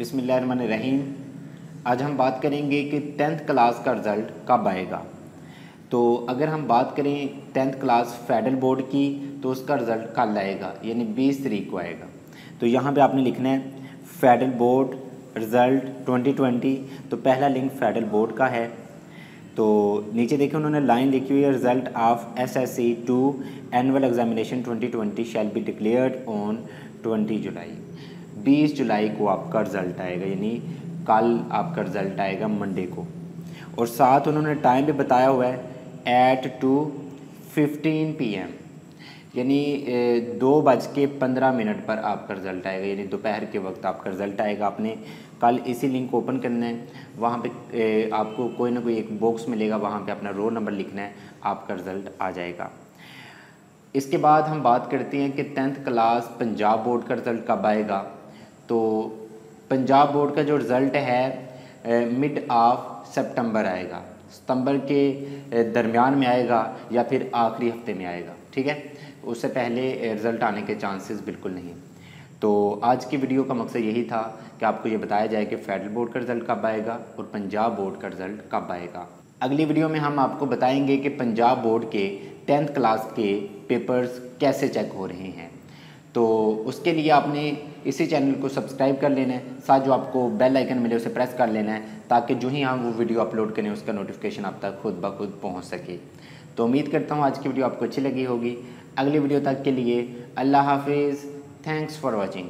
बिसमीम आज हम बात करेंगे कि टेंथ क्लास का रिज़ल्ट कब आएगा। तो अगर हम बात करें टेंथ क्लास फेडरल बोर्ड की तो उसका रिज़ल्ट कल आएगा, यानी बीस तरीक को आएगा। तो यहाँ पे आपने लिखना है, फेडरल बोर्ड रिज़ल्ट 2020 तो पहला लिंक फेडरल बोर्ड का है। तो नीचे देखिए, उन्होंने लाइन लिखी हुई है, result of S S C two annual examination 2020 shall be declared on 20 July. 20 जुलाई को आपका रिज़ल्ट आएगा, यानी कल आपका रिज़ल्ट आएगा मंडे को। और साथ उन्होंने टाइम भी बताया हुआ है at two fifteen P M यानी दो बज के पंद्रह मिनट पर आपका रिज़ल्ट आएगा, यानी दोपहर के वक्त आपका रिज़ल्ट आएगा। आपने कल इसी लिंक को ओपन करना है, वहाँ पे आपको कोई ना कोई एक बॉक्स मिलेगा, वहाँ पे अपना रोल नंबर लिखना है, आपका रिज़ल्ट आ जाएगा। इसके बाद हम बात करते हैं कि टेंथ क्लास पंजाब बोर्ड का रिज़ल्ट कब आएगा। तो पंजाब बोर्ड का जो रिज़ल्ट है मिड ऑफ़ सितंबर आएगा। सितंबर के दरमियान में आएगा या फिर आखिरी हफ़्ते में आएगा, ठीक है? उससे पहले रिज़ल्ट आने के चांसेस बिल्कुल नहीं तो आज की वीडियो का मकसद यही था कि आपको ये बताया जाए कि फेडरल बोर्ड का रिज़ल्ट कब आएगा और पंजाब बोर्ड का रिज़ल्ट कब आएगा। अगली वीडियो में हम आपको बताएँगे कि पंजाब बोर्ड के टेंथ क्लास के पेपर्स कैसे चेक हो रहे हैं। तो उसके लिए आपने इसी चैनल को सब्सक्राइब कर लेना है, साथ जो आपको बेल आइकन मिले उसे प्रेस कर लेना है, ताकि जो ही हम वो वीडियो अपलोड करें, उसका नोटिफिकेशन आप तक खुद ब खुद पहुँच सके। तो उम्मीद करता हूँ आज की वीडियो आपको अच्छी लगी होगी। अगली वीडियो तक के लिए अल्लाह हाफिज़। Thanks for watching